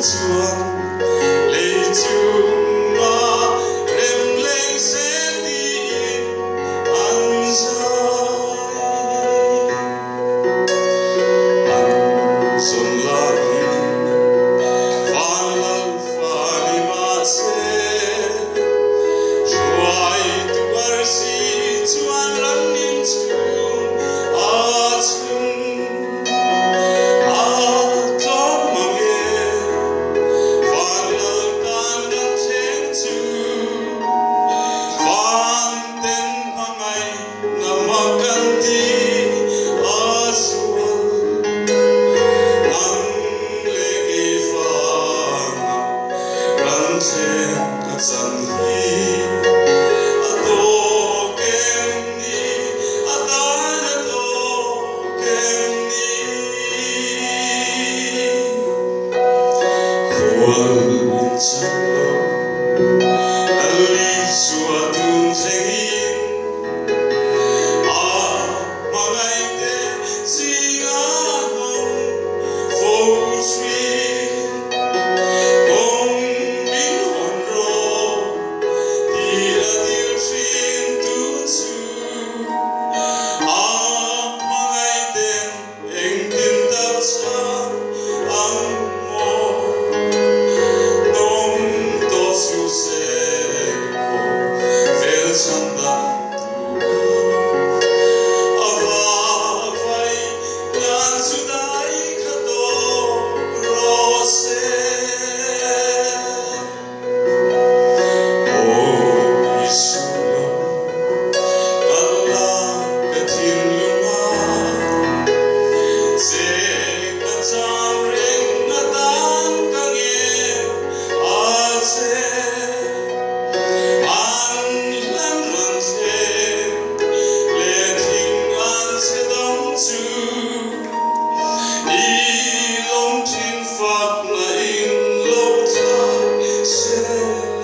Chúa. Na in lom ta se